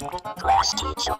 Class teacher.